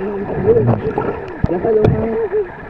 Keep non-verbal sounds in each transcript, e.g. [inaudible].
Ya está, ya.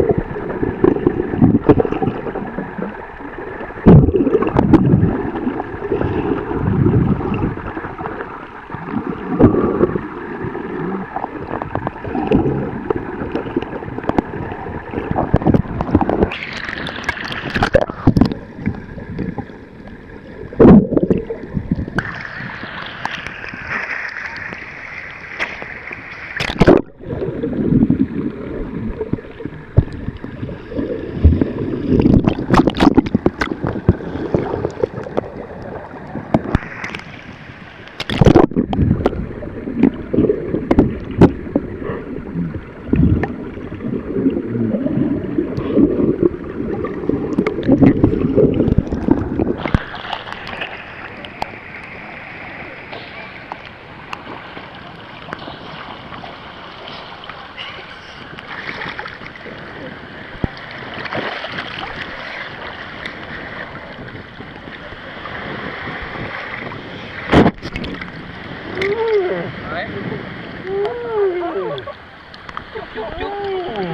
Chúc chúc Cus,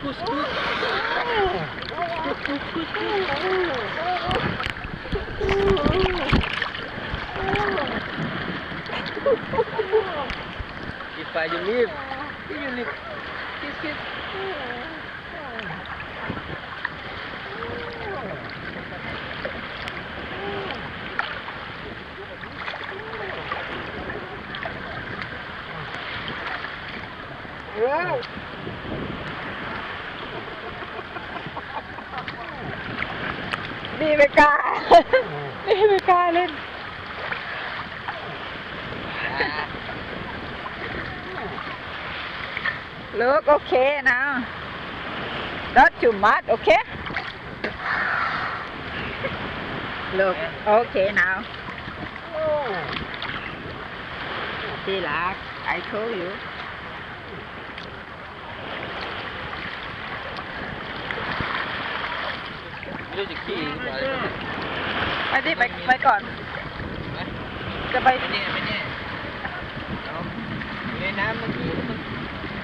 cus, cus. Cus, cus, cus. Que faz de livro? Que de livro? Que esquece? Wow. đi với ca [laughs] đi với ca lên Look, okay now. Not too much, okay? Look, okay now. See, like I told you. ไม่รู้จะขี้หรือเปล่า ไปดิไปไปก่อน จะไป ไม่แน่ไม่แน่เอาอยู่ในน้ำเมื่อกี้มัน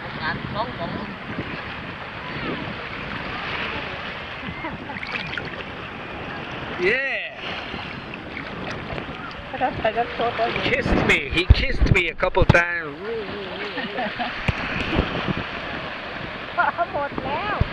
โอกาสน้องของ Yeah. ถ้าไปก็โคตรเลย Kissed me. He kissed me a couple times. หมดแล้ว [laughs]